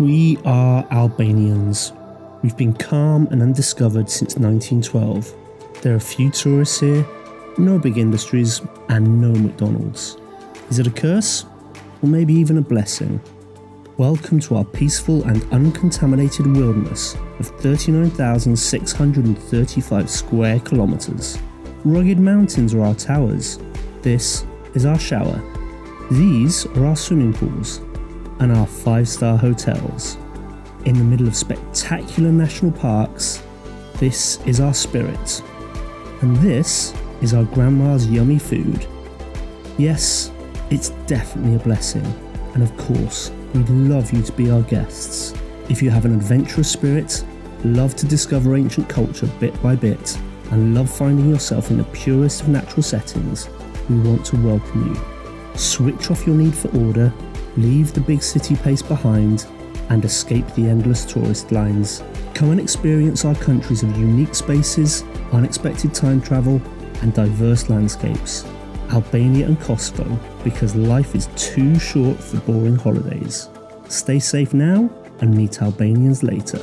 We are Albanians. We've been calm and undiscovered since 1912. There are few tourists here, no big industries, and no McDonald's. Is it a curse? Or maybe even a blessing? Welcome to our peaceful and uncontaminated wilderness of 39,635 square kilometres. Rugged mountains are our towers. This is our shower. These are our swimming pools and our five star hotels. In the middle of spectacular national parks, this is our spirit. And this is our grandma's yummy food. Yes, it's definitely a blessing. And of course, we'd love you to be our guests. If you have an adventurous spirit, love to discover ancient culture bit by bit, and love finding yourself in the purest of natural settings, we want to welcome you. Switch off your need for order leave the big city pace behind, and escape the endless tourist lines. Come and experience our countries of unique spaces, unexpected time travel, and diverse landscapes. Albania and Kosovo, because life is too short for boring holidays. Stay safe now and meet Albanians later.